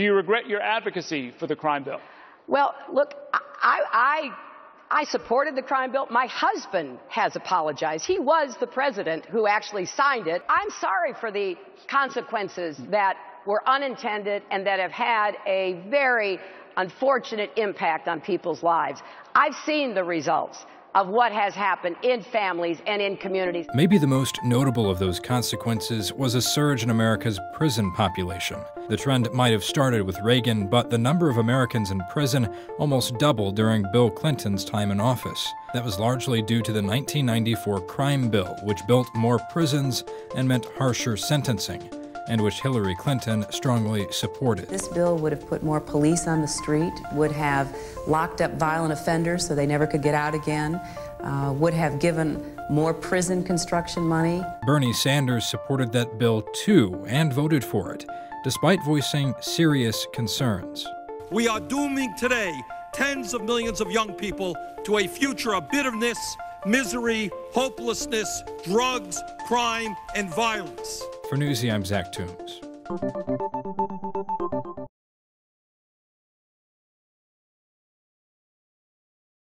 Do you regret your advocacy for the crime bill? Well, look, I, I, I supported the crime bill. My husband has apologized. He was the president who actually signed it. I'm sorry for the consequences that were unintended and that have had a very unfortunate impact on people's lives. I've seen the results of what has happened in families and in communities. Maybe the most notable of those consequences was a surge in America's prison population. The trend might have started with Reagan, but the number of Americans in prison almost doubled during Bill Clinton's time in office. That was largely due to the 1994 crime bill, which built more prisons and meant harsher sentencing and which Hillary Clinton strongly supported. This bill would have put more police on the street, would have locked up violent offenders so they never could get out again, uh, would have given more prison construction money. Bernie Sanders supported that bill too and voted for it, despite voicing serious concerns. We are dooming today tens of millions of young people to a future of bitterness, misery, hopelessness, drugs, crime, and violence. For Newsy, I'm Zach Toombs.